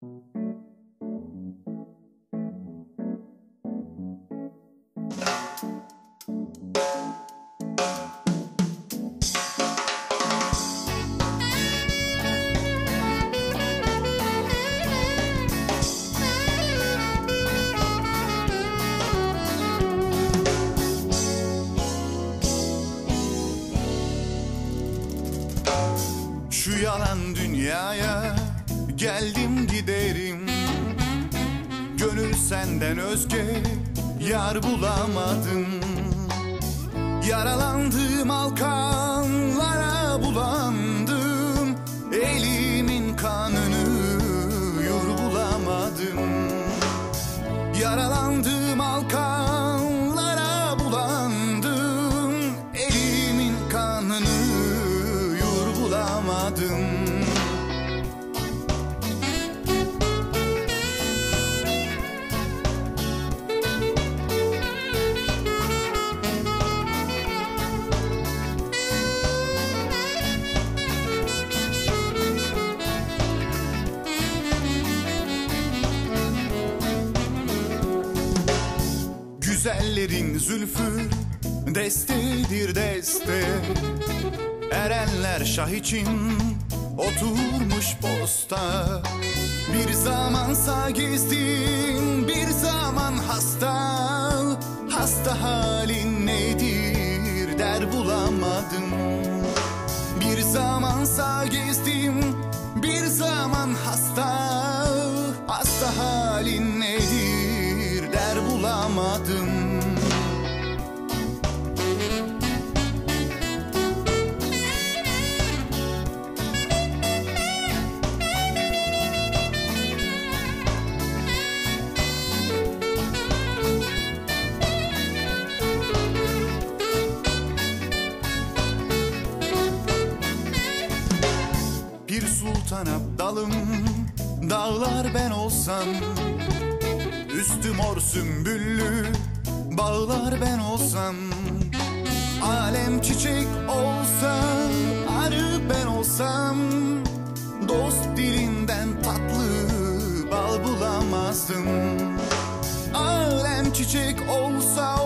Şu yalan dünyaya geldim giderim. Gönül senden özge yar bulamadım. Yaralandığım halkanlara bulandım. Elimin kanını bulamadım. Yaralandığım halkanlara bulandım. Elimin kanını bulamadım Güzellerin zülfü destedir deste. Erenler şah için oturmuş posta. Bir zaman sağ gezdim bir zaman hasta. Hasta halin nedir der bulamadım Bir zaman sağ gezdim bir zaman hasta. Hasta halin nedir bulamadım Bir sultan abdalım Dağlar ben olsam Üstüm mor sümbüllü Bağlar ben olsam. Alem çiçek olsa Arı ben olsam. Dost dilinden tatlı Bal bulamazdım. Alem çiçek olsa